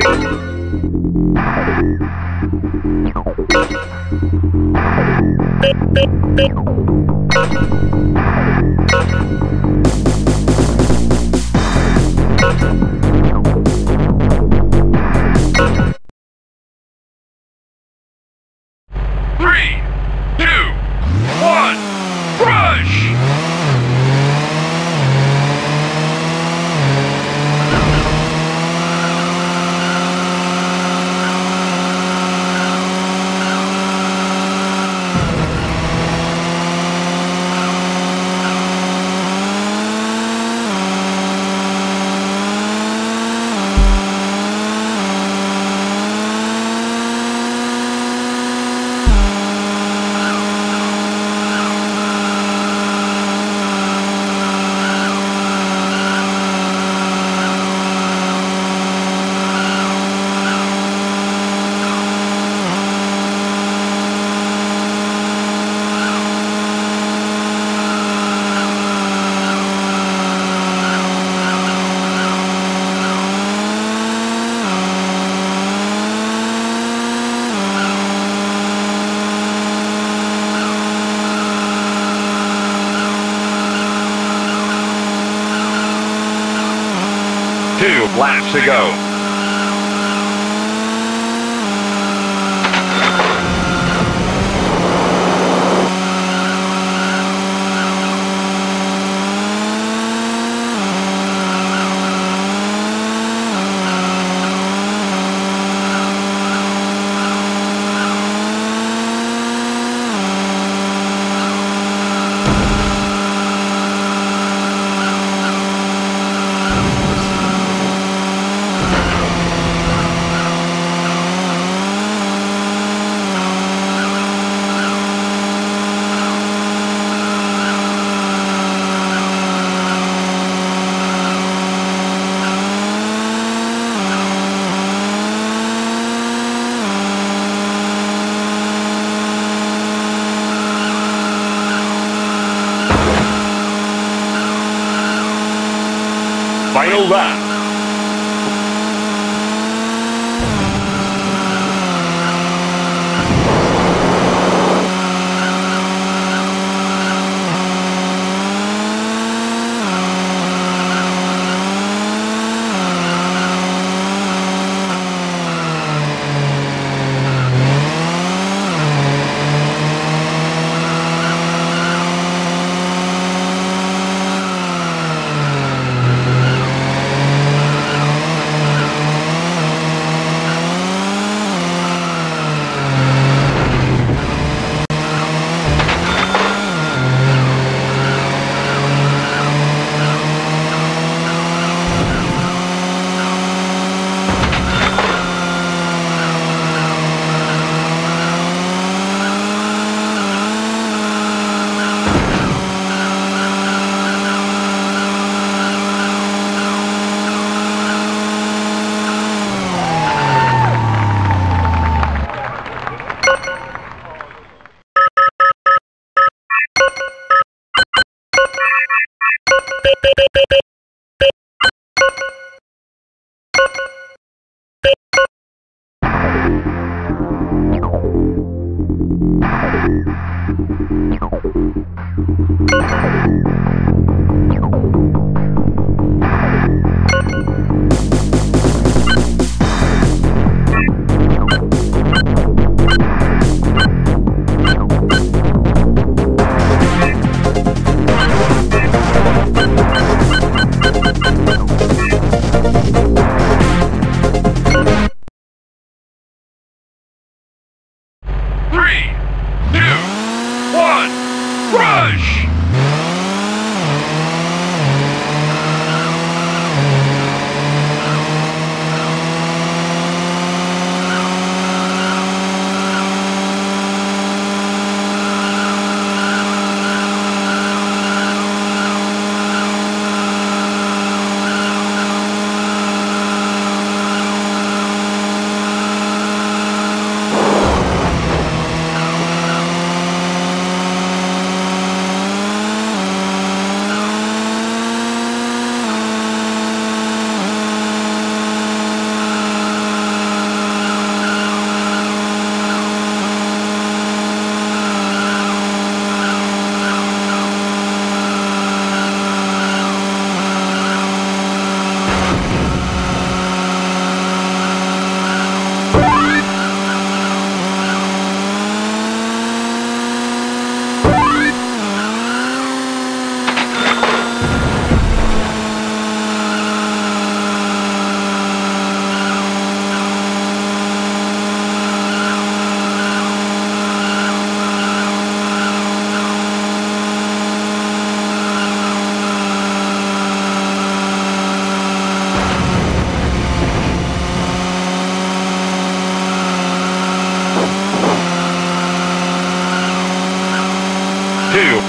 Thank you.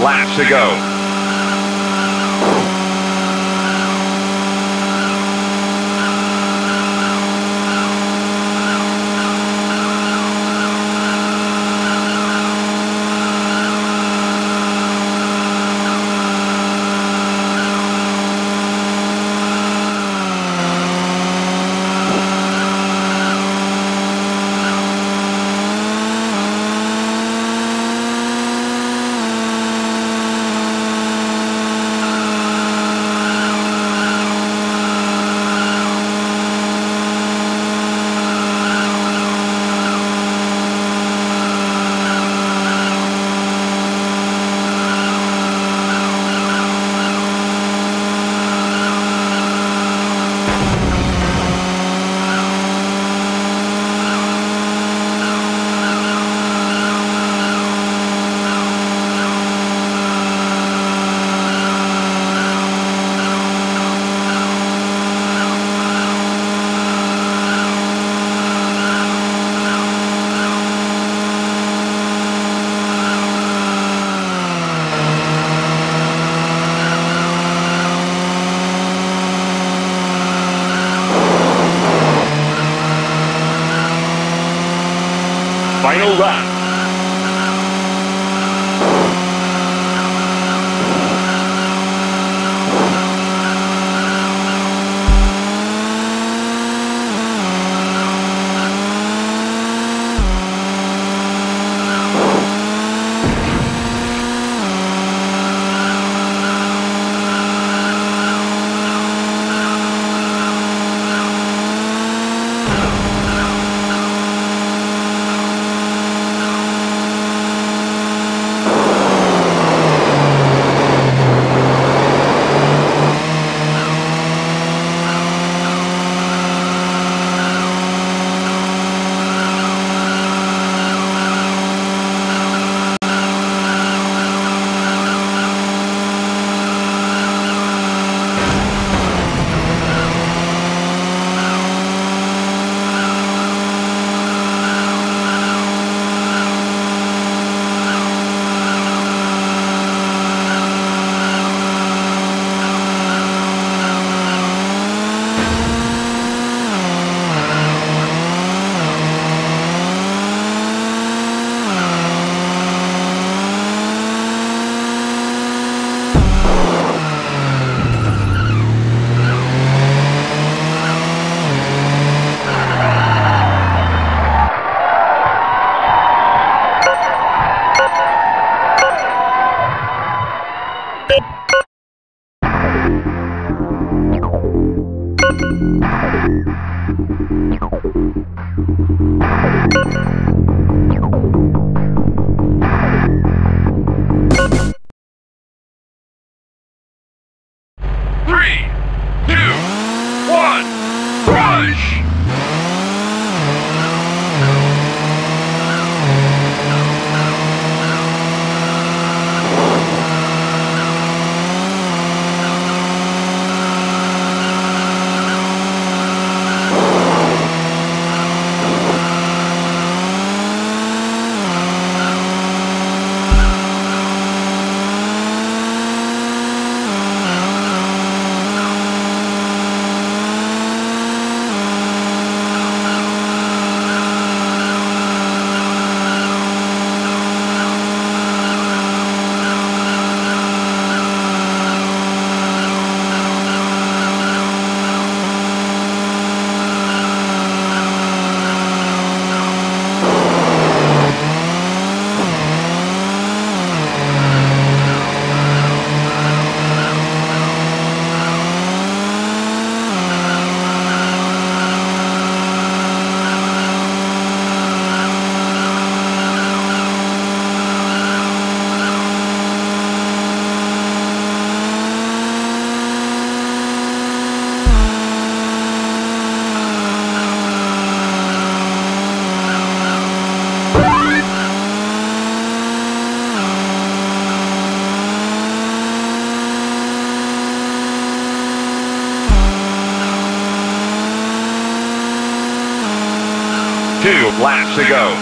Laps to go. Laps to go.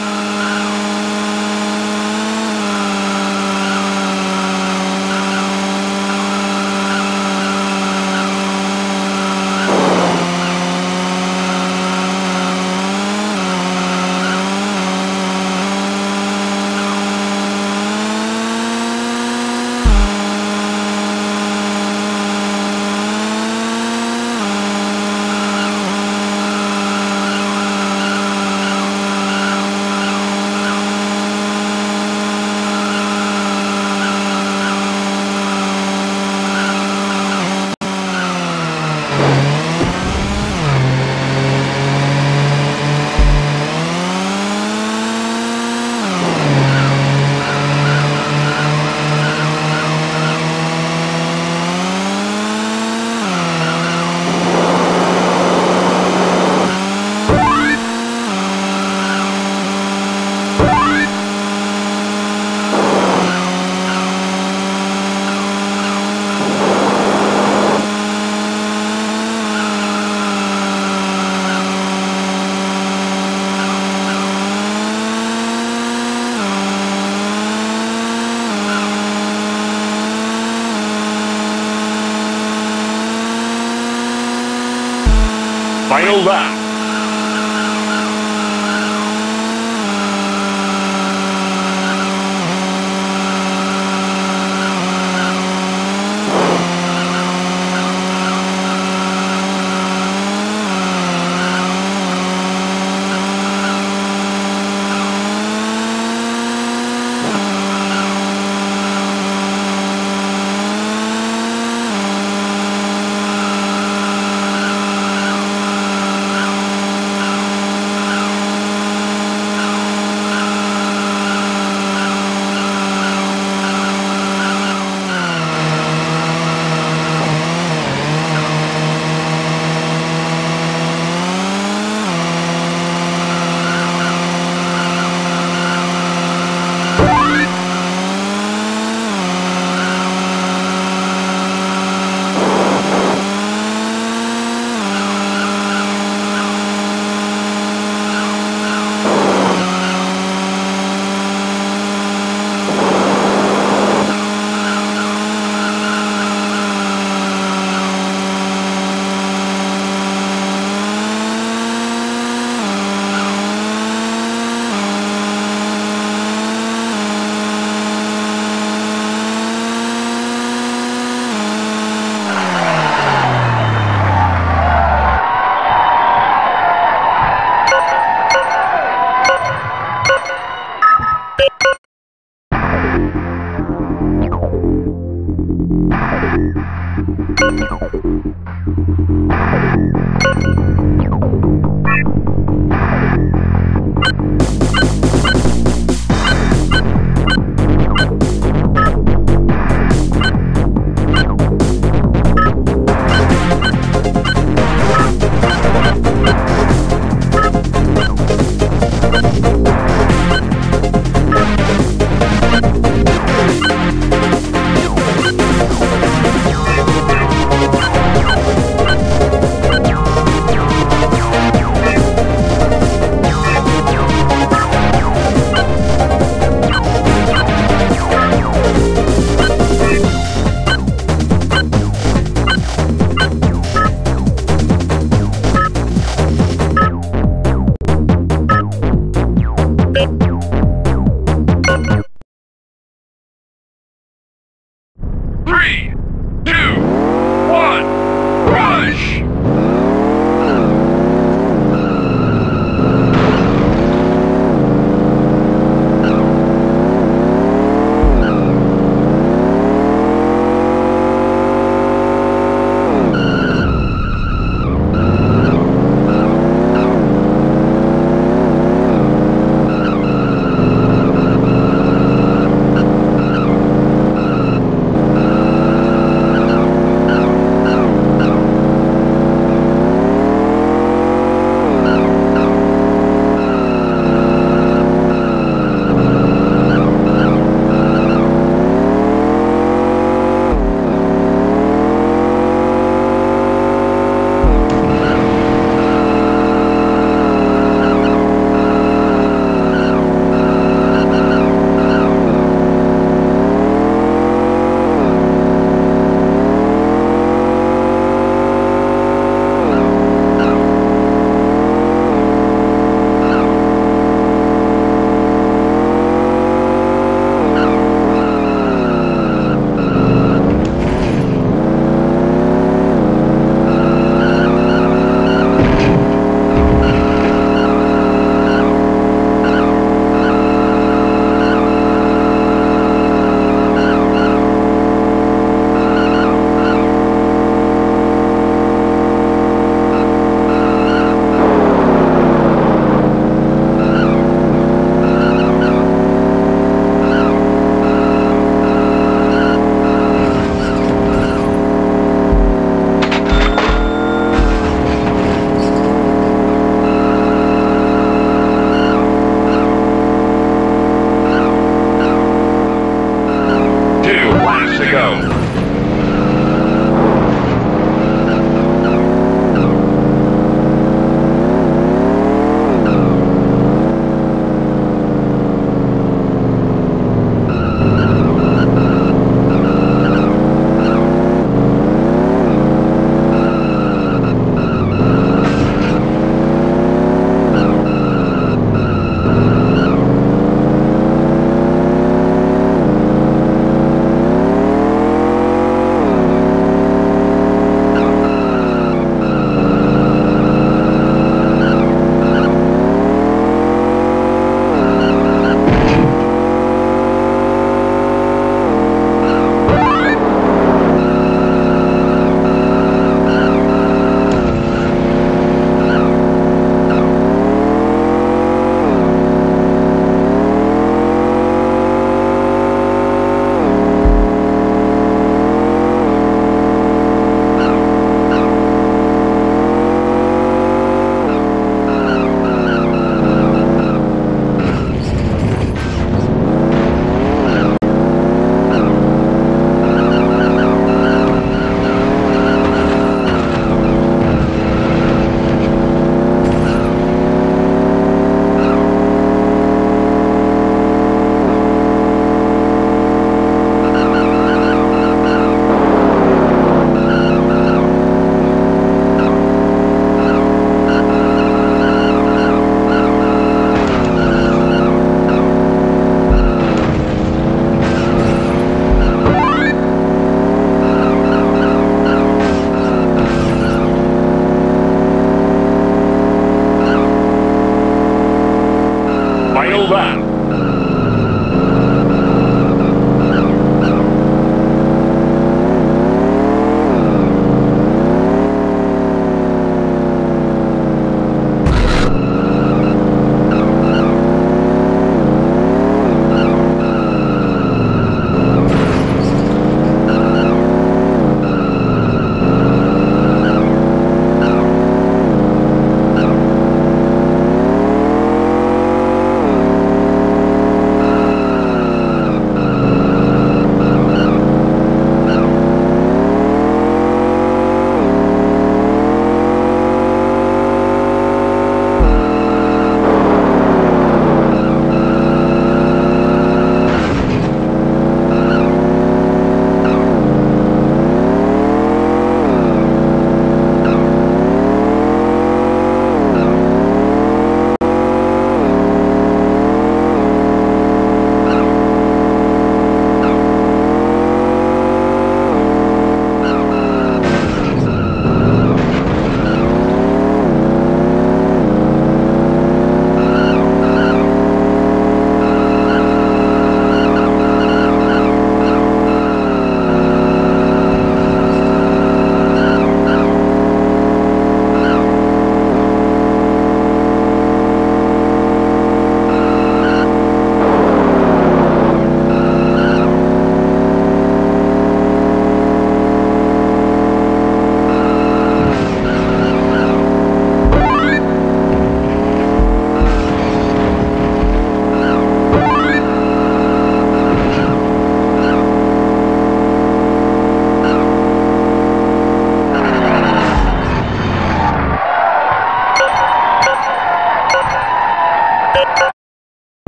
Final lap.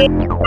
Three,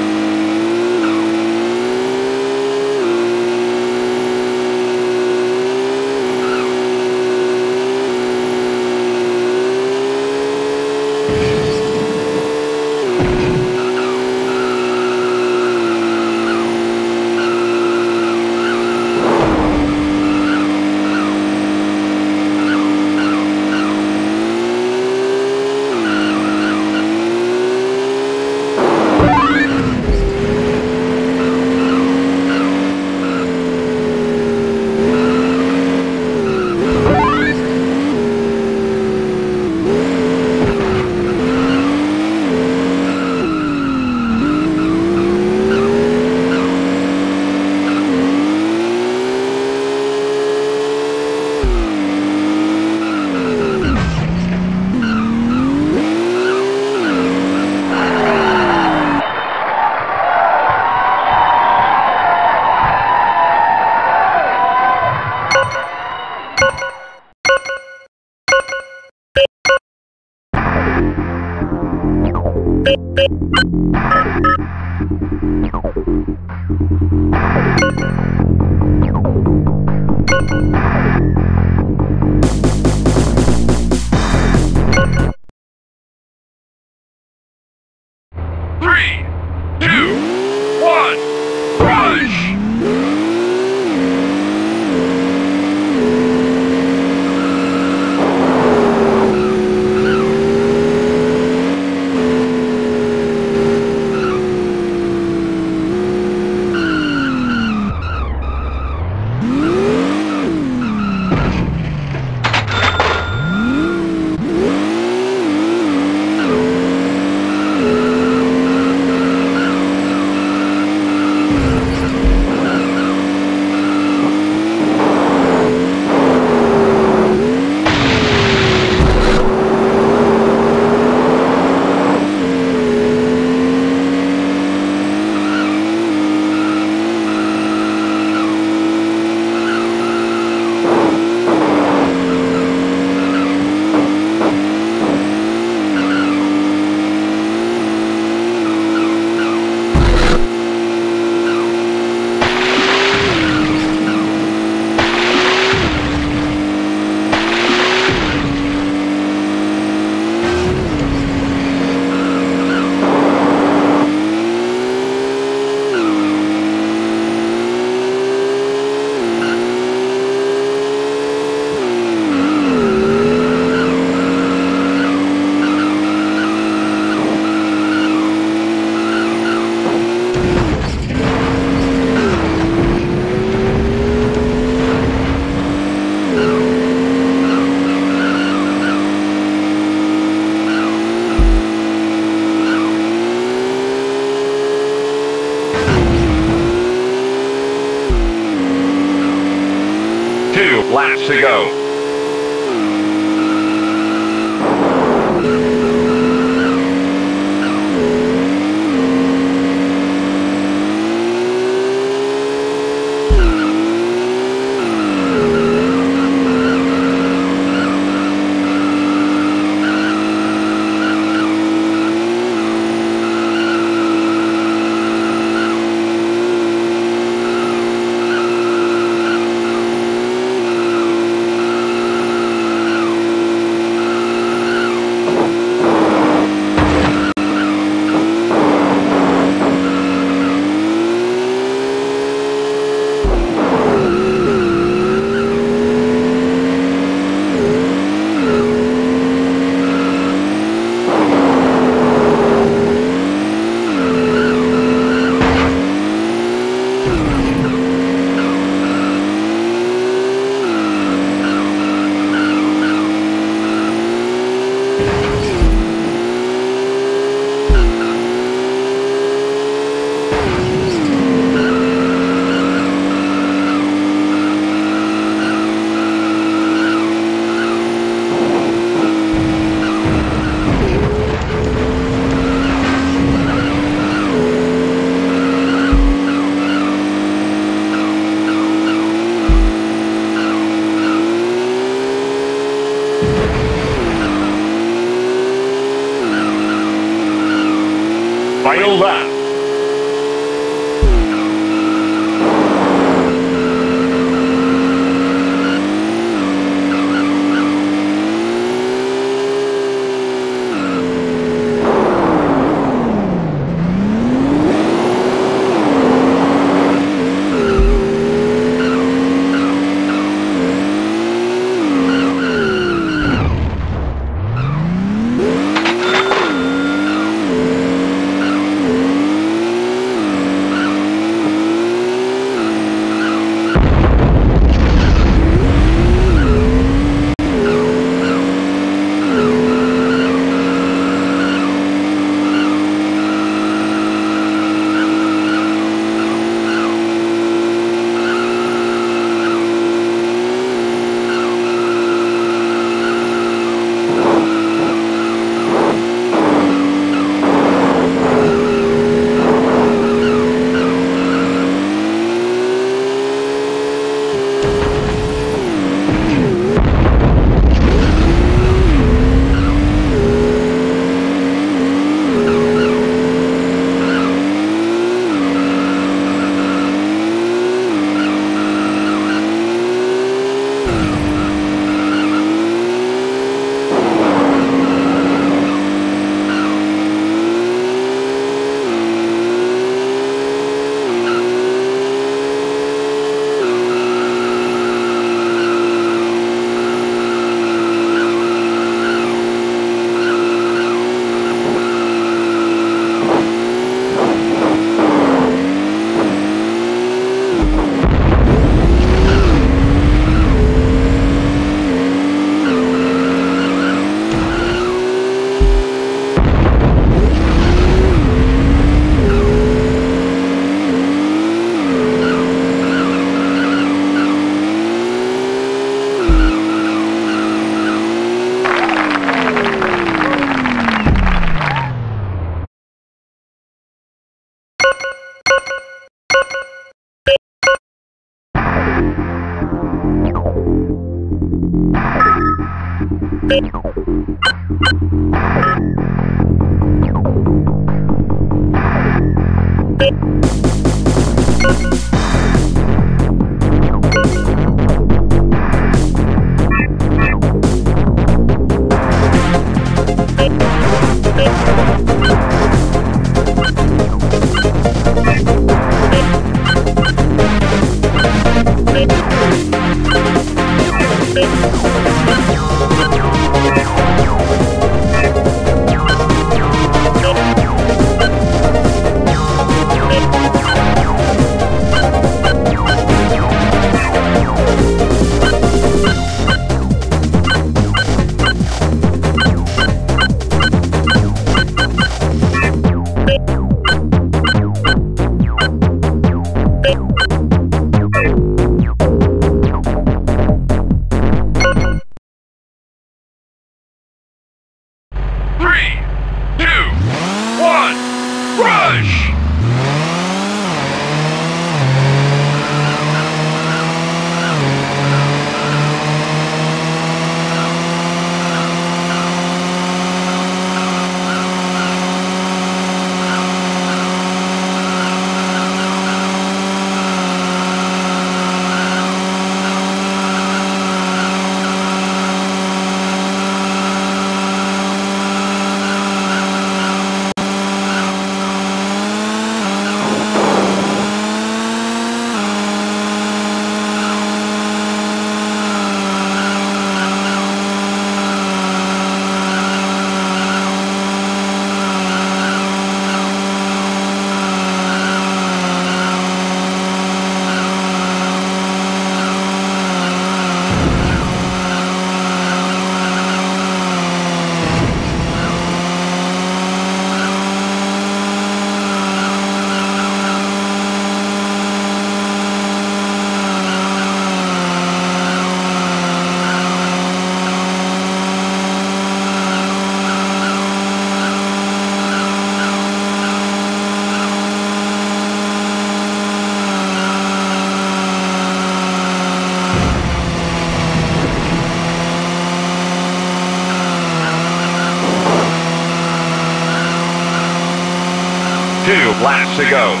laps to go.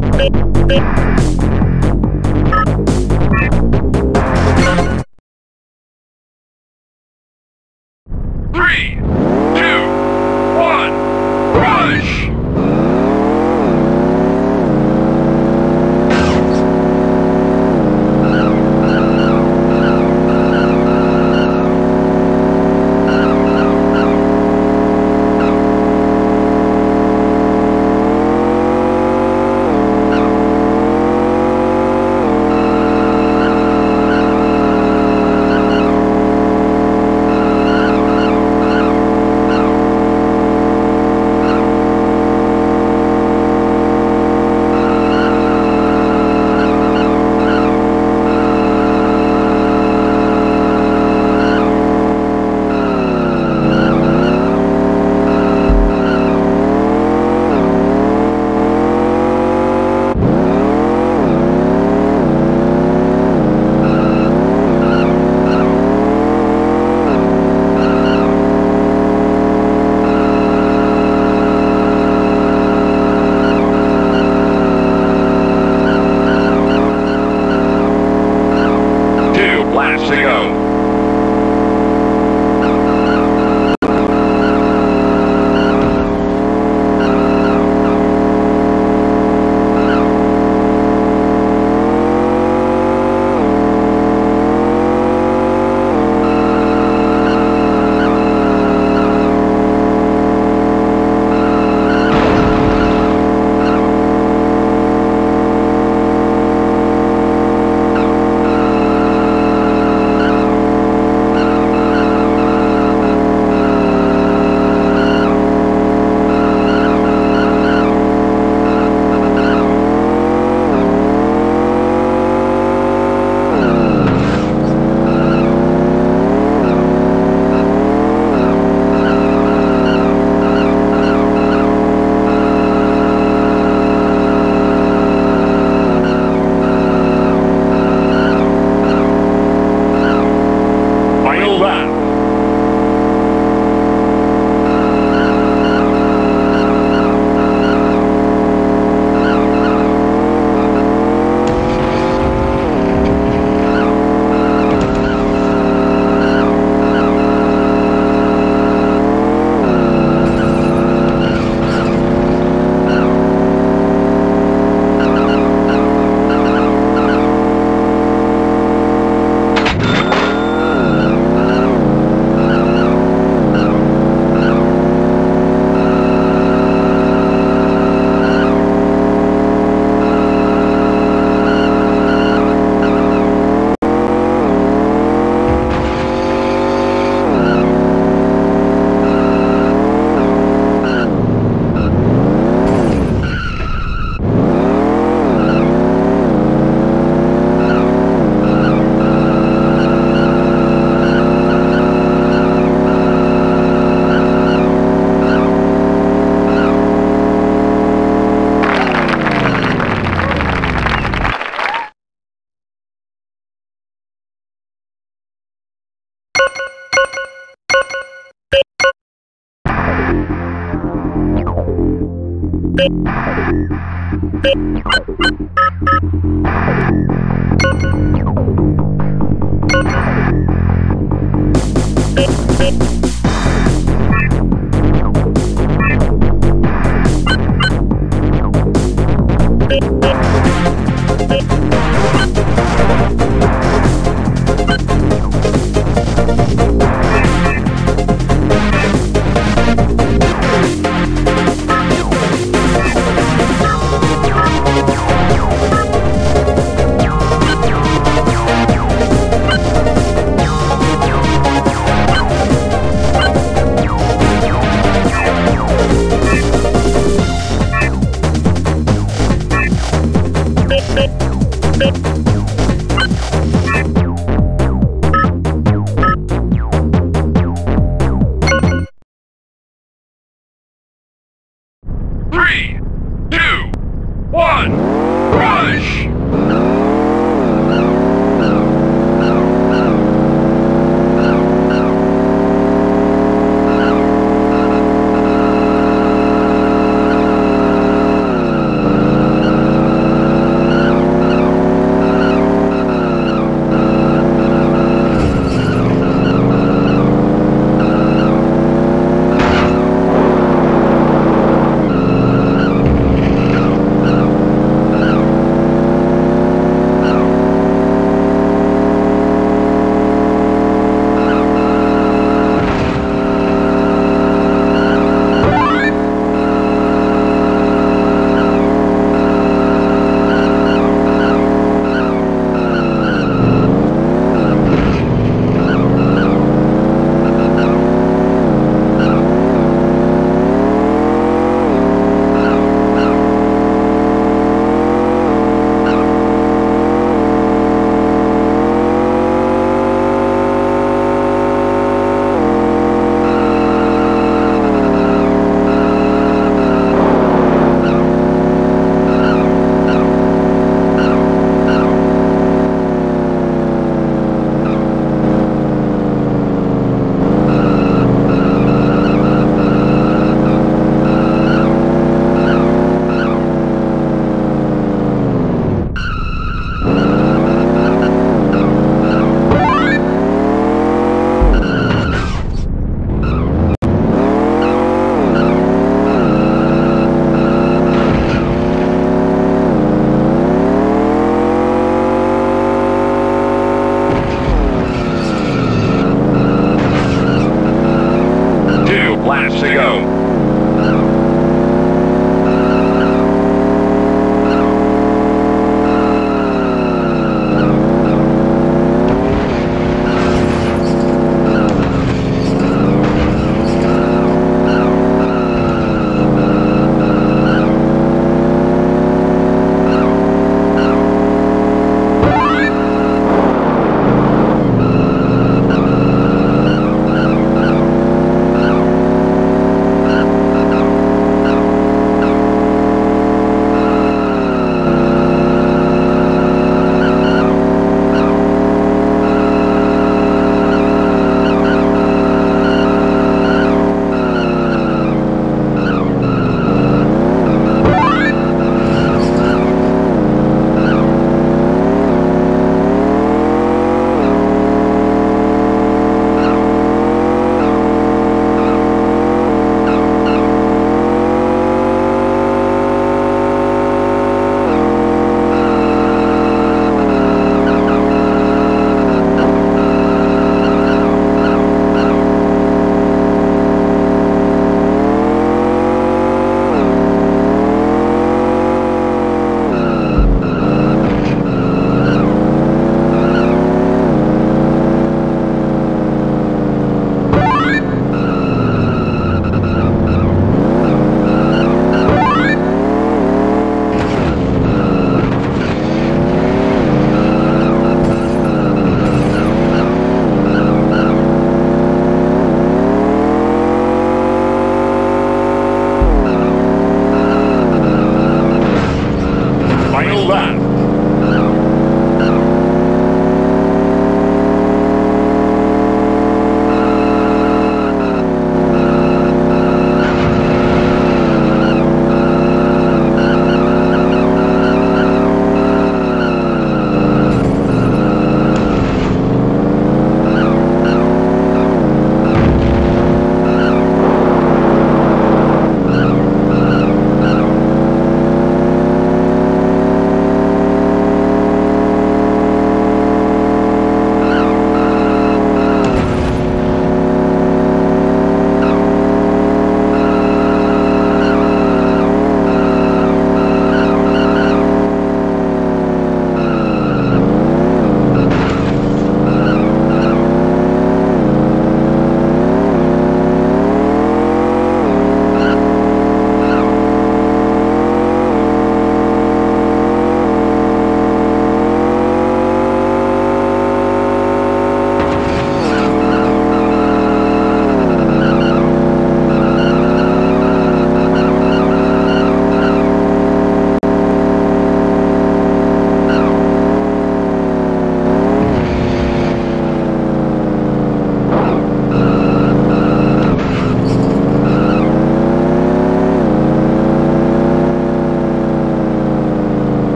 Beep, beep.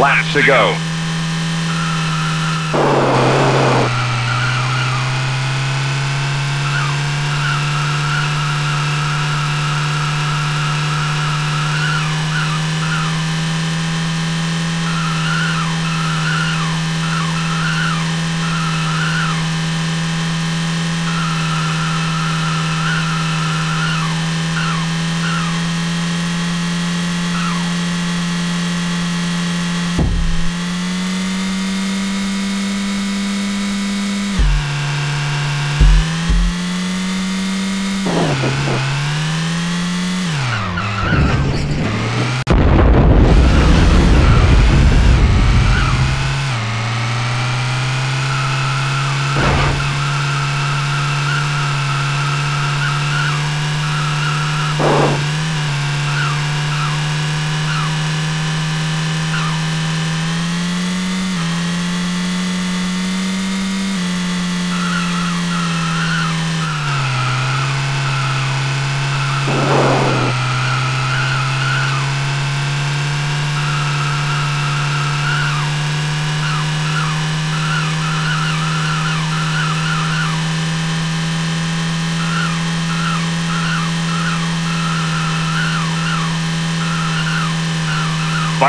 Laps to go.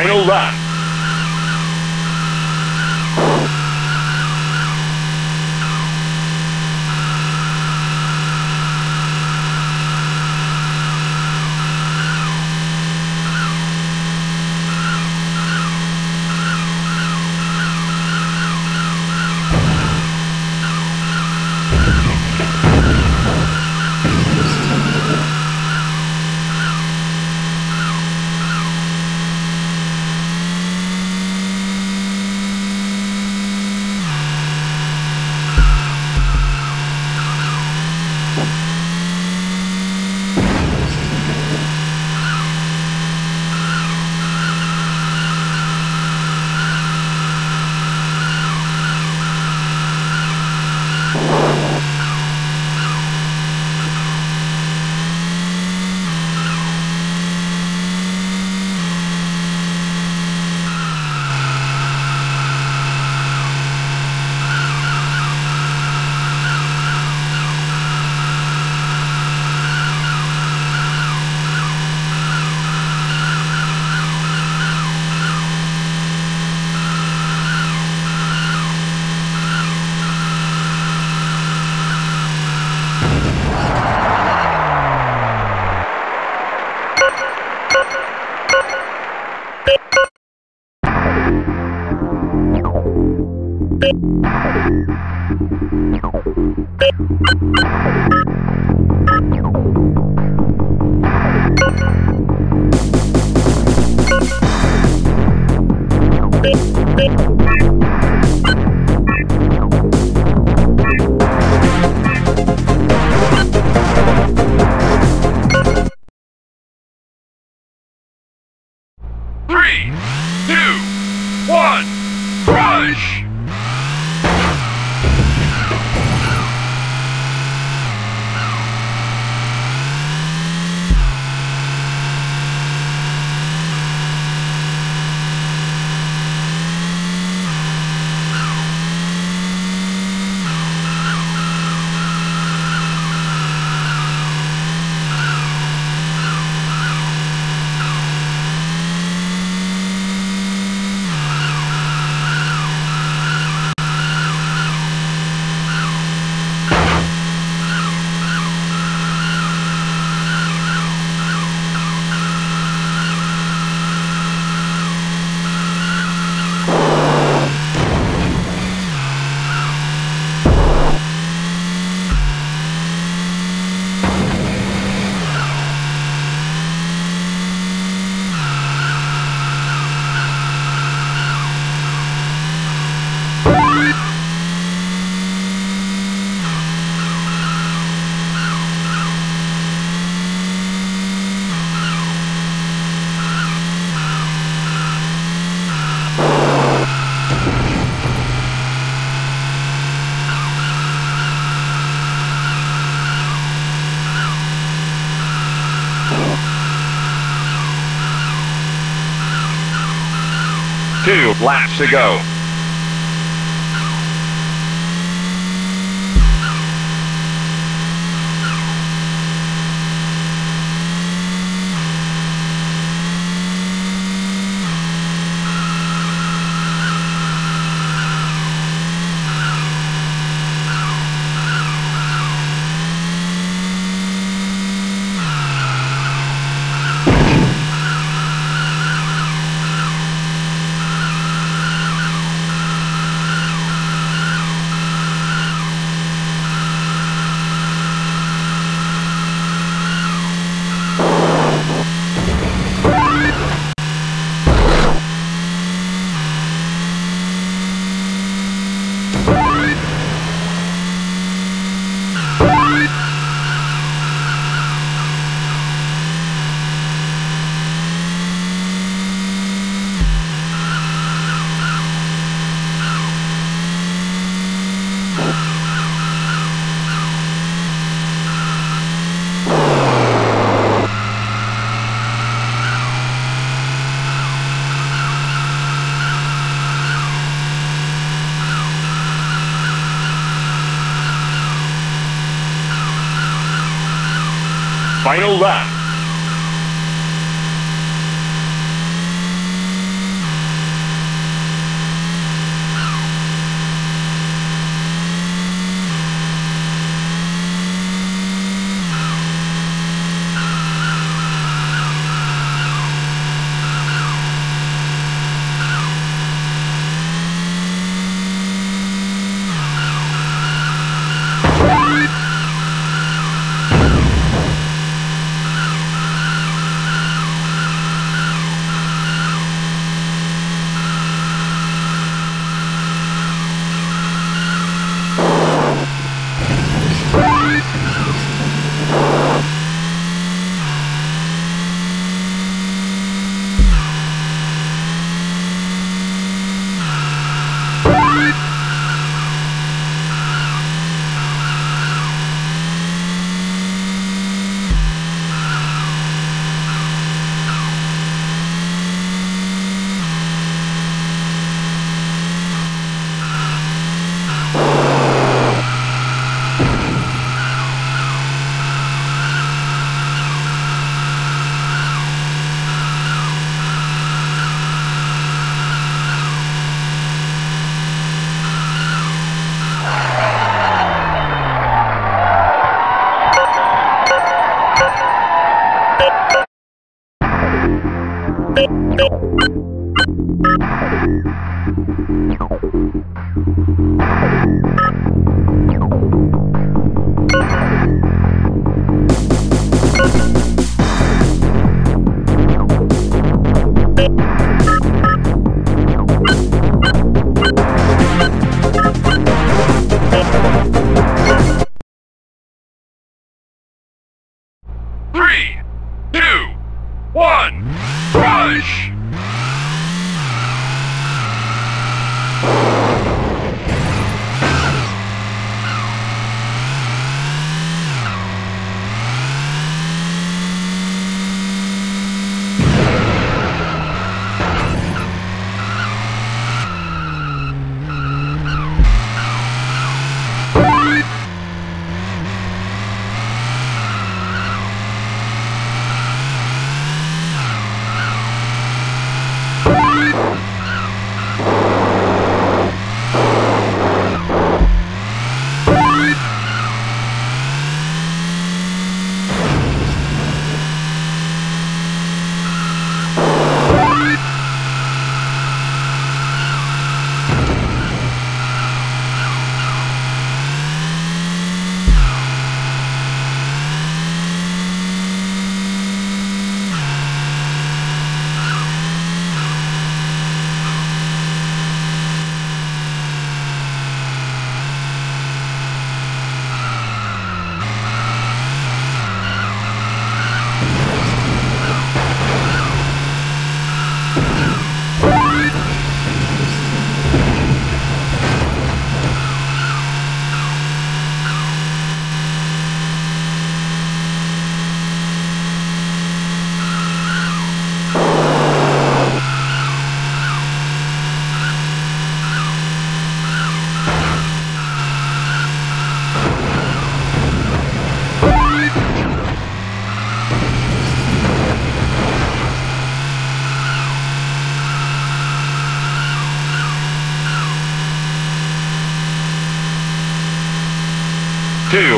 Final lap. Laps to go.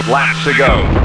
Laps to go.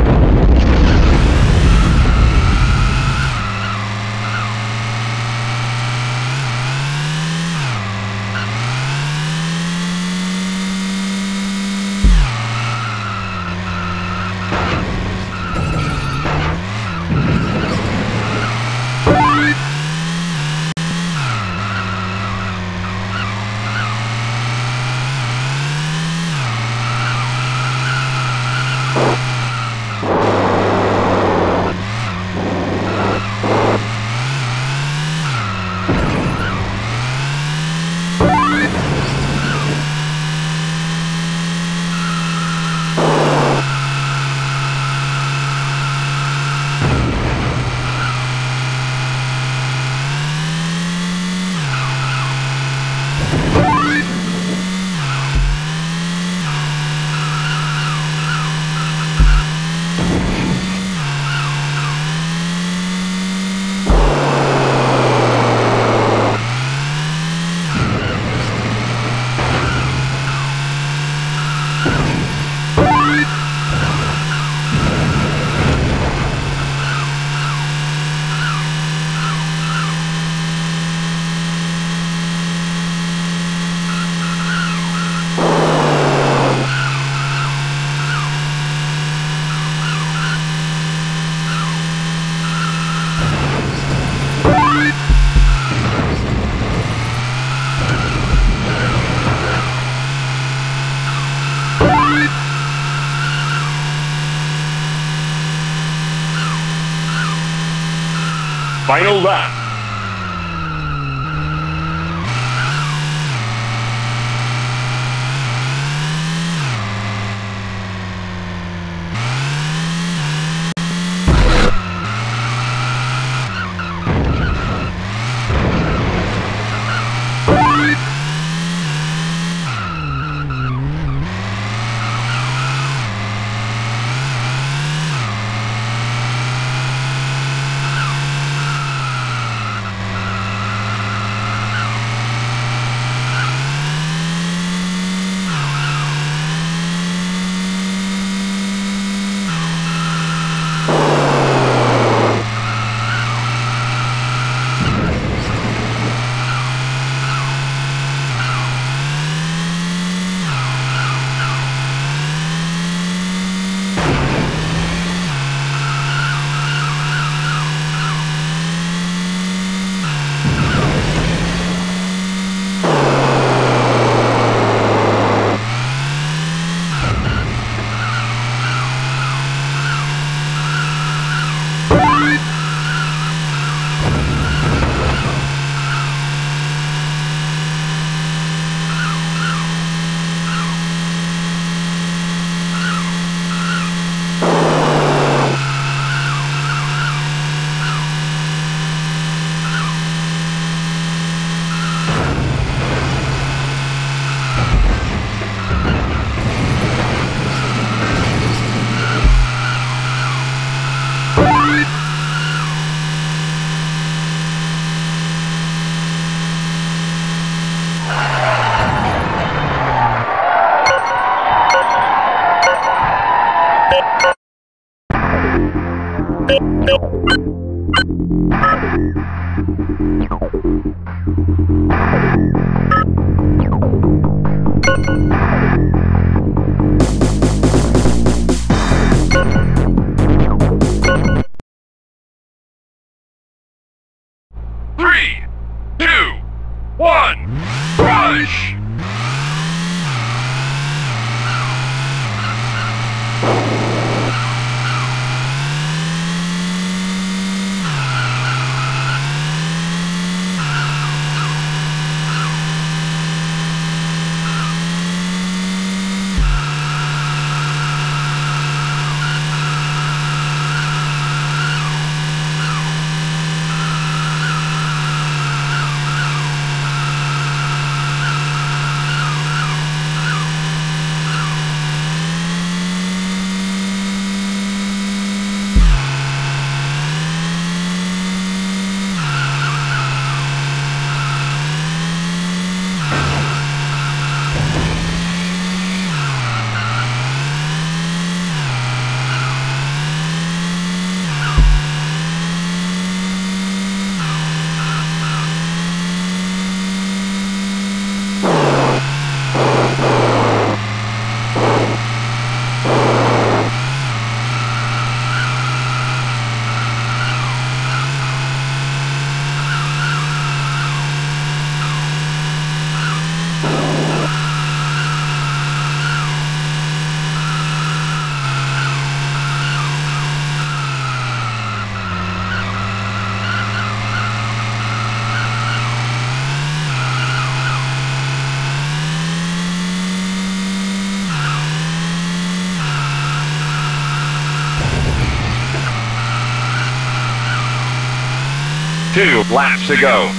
Two laps to go.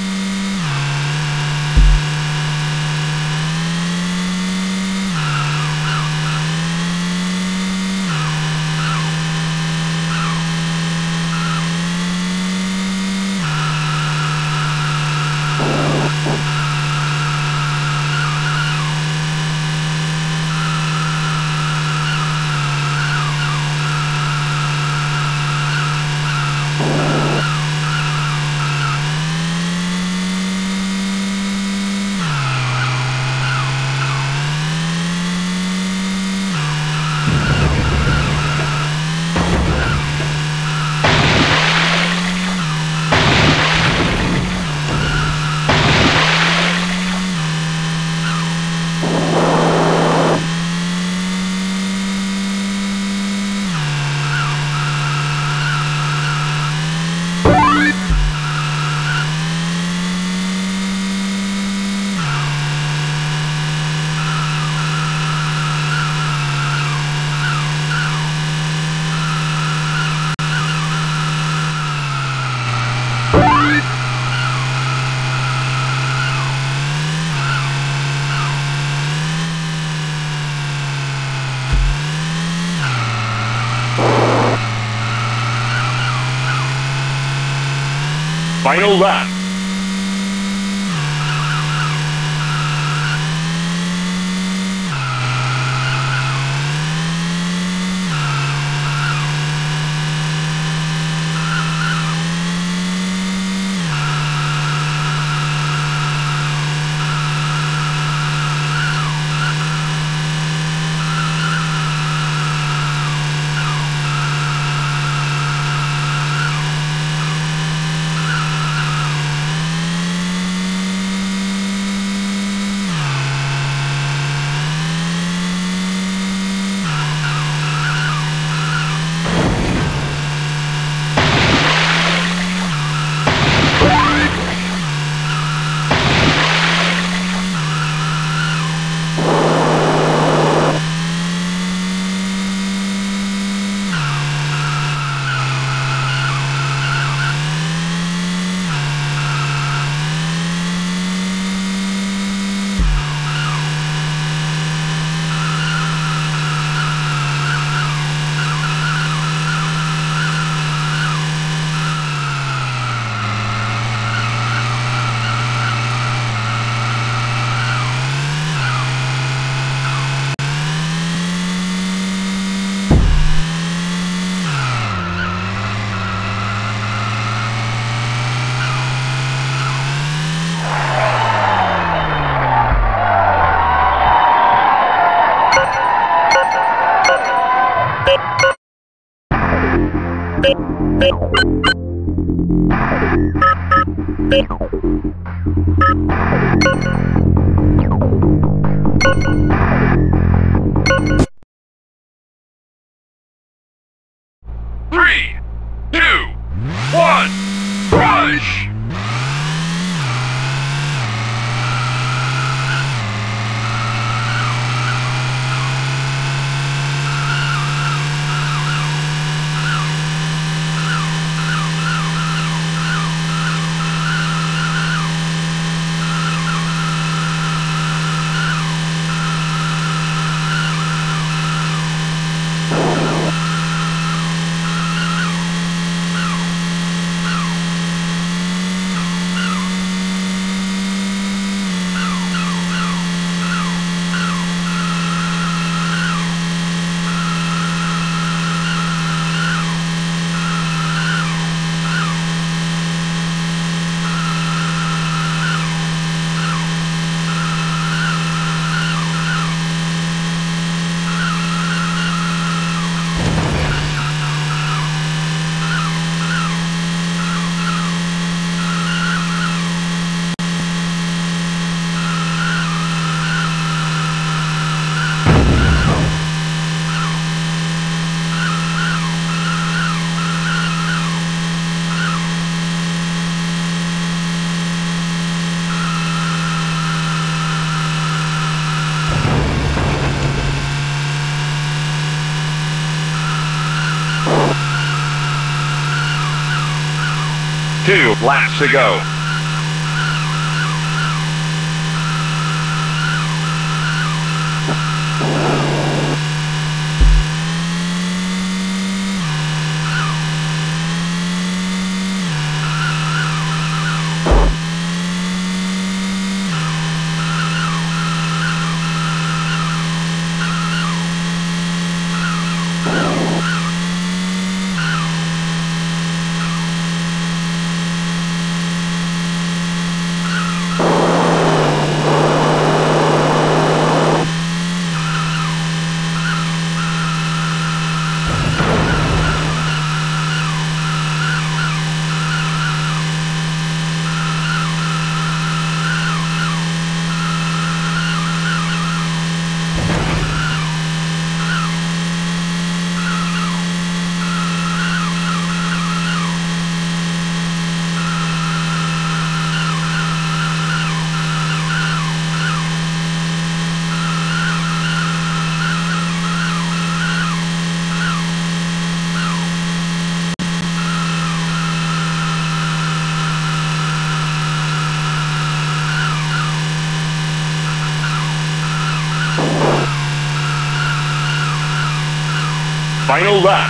Final lap. Laps to go. Final lap.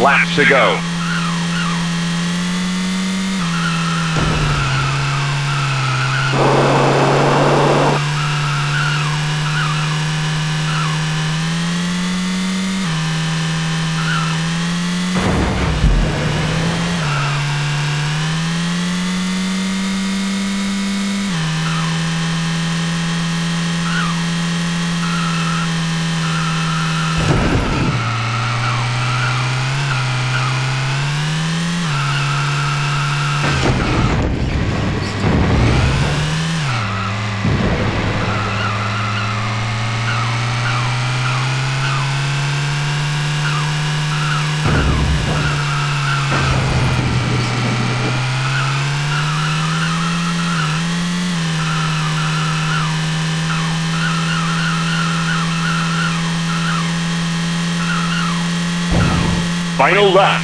Laps to Final lap.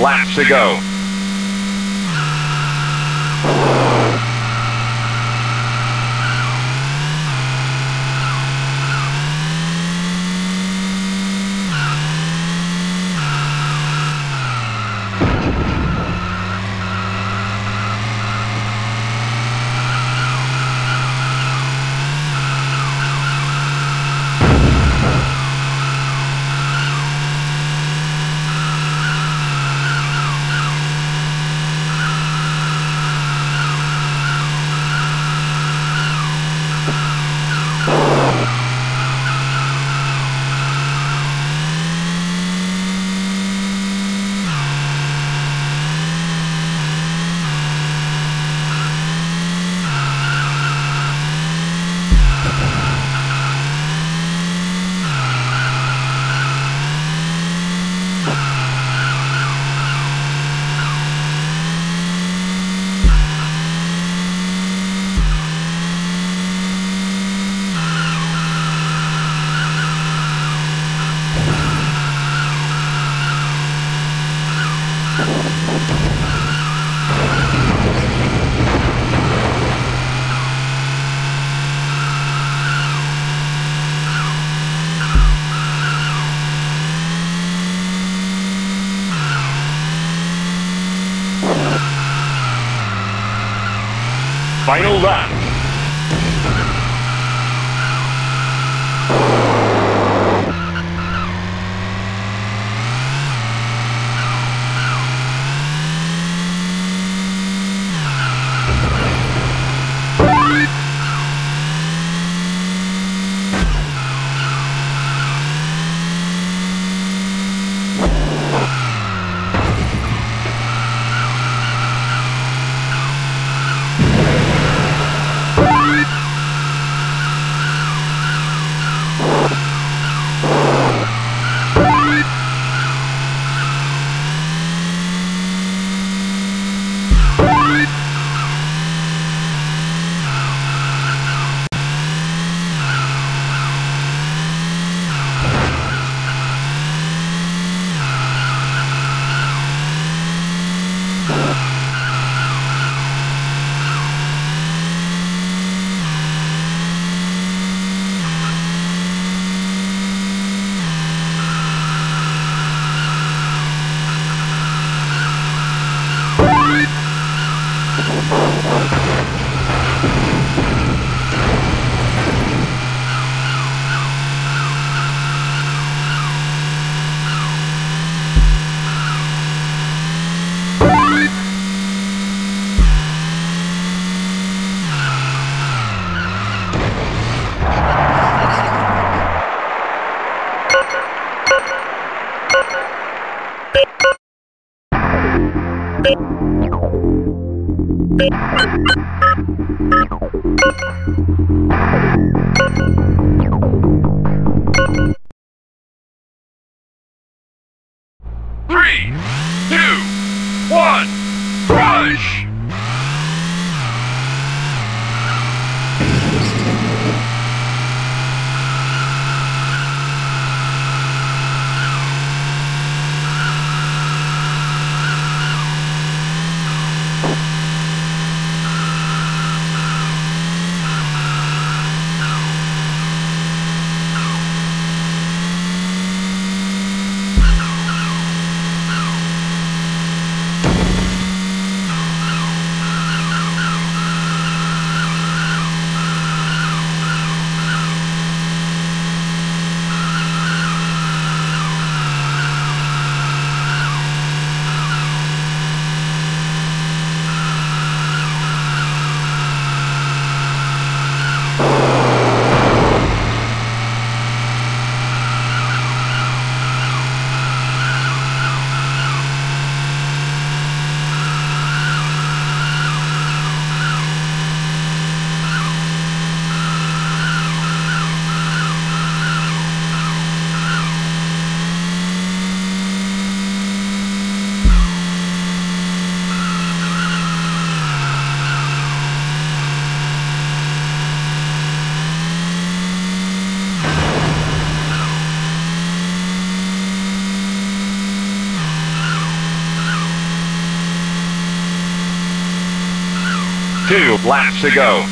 Laps to go. Laps to go.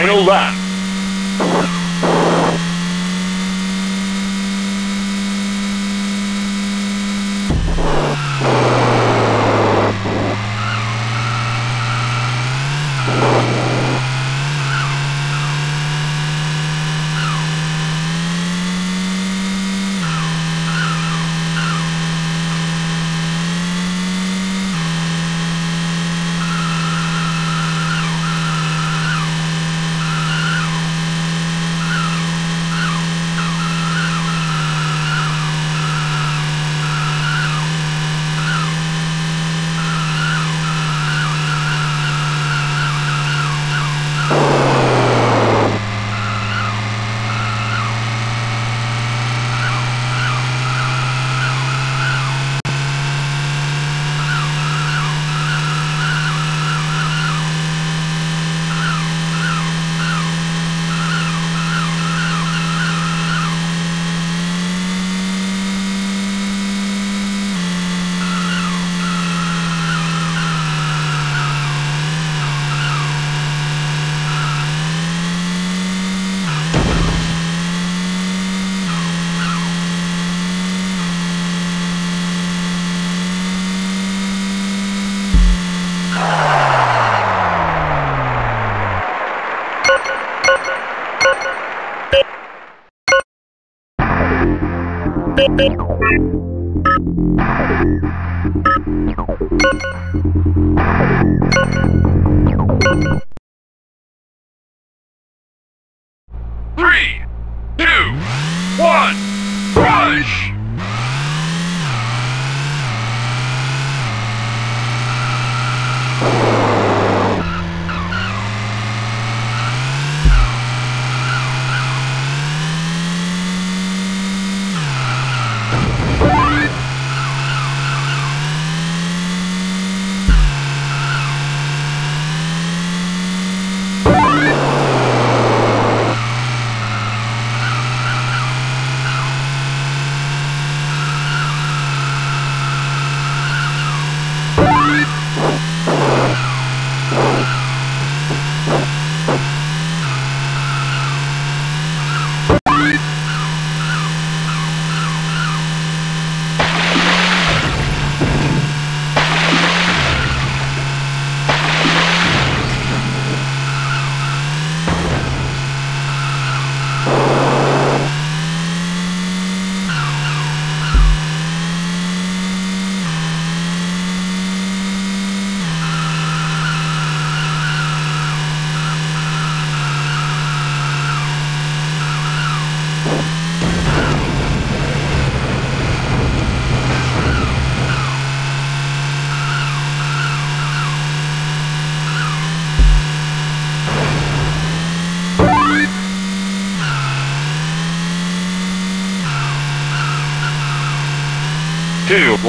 Final lap.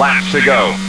Laps to go.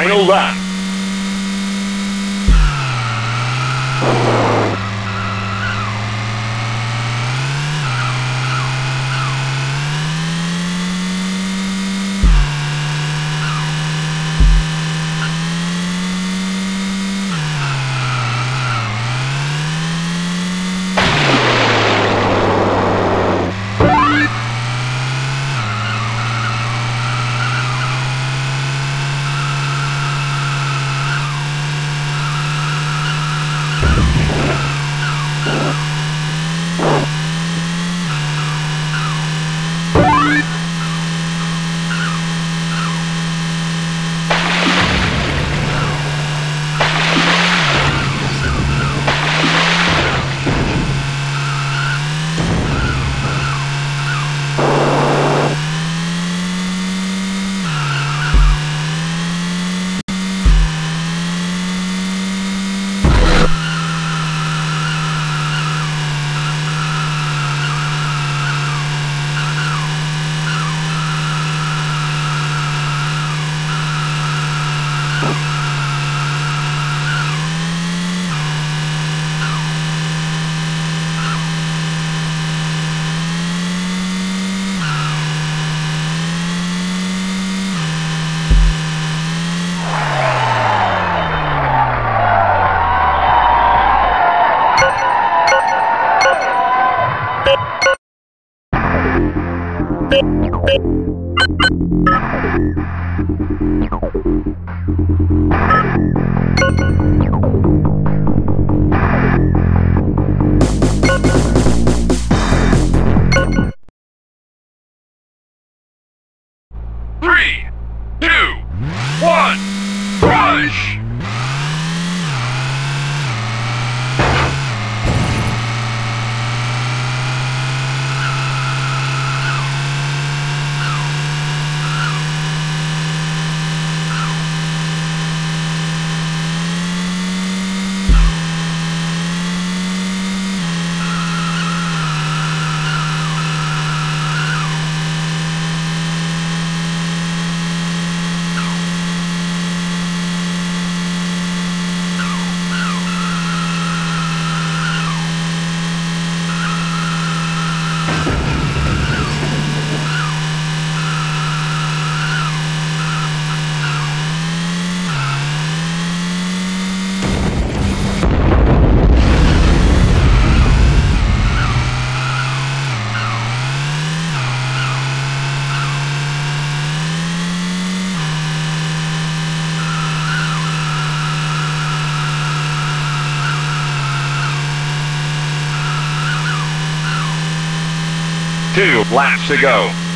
Final lap. Two laps to go.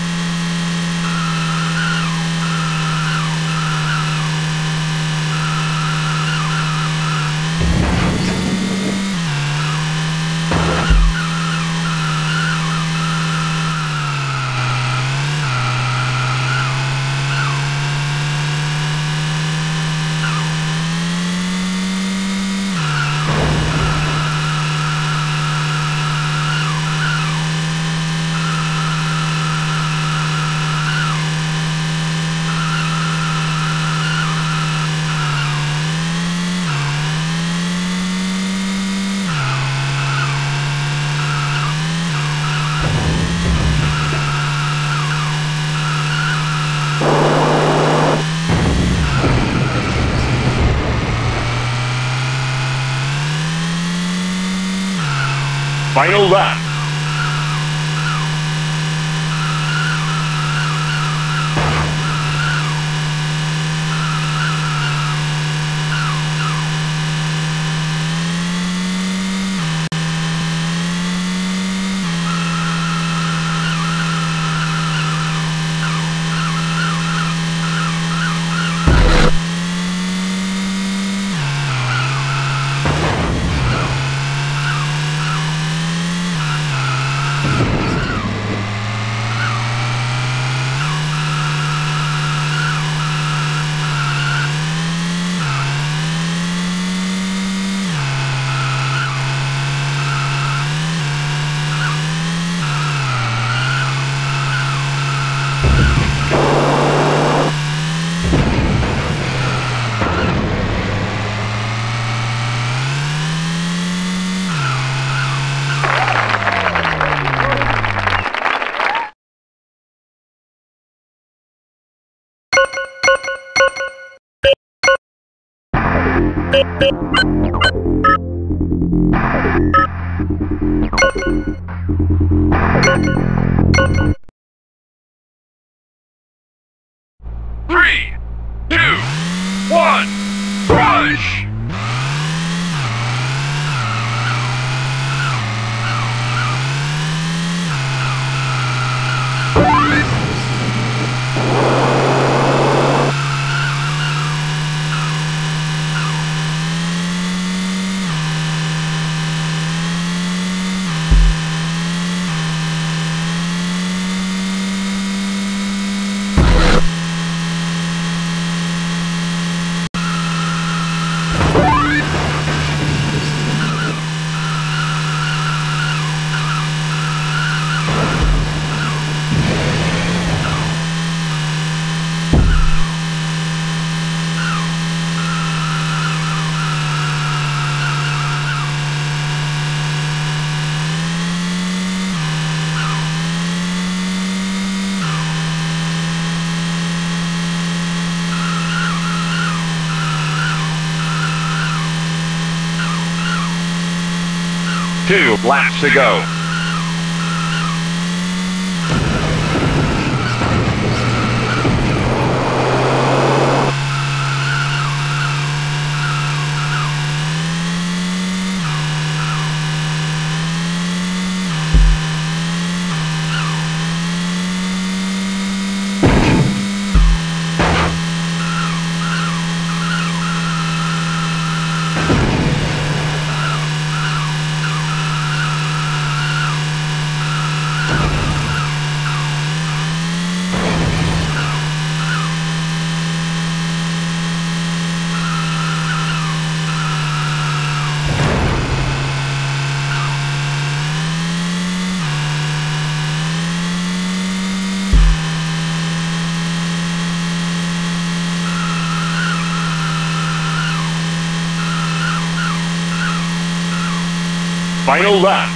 Laps to go. Final lap.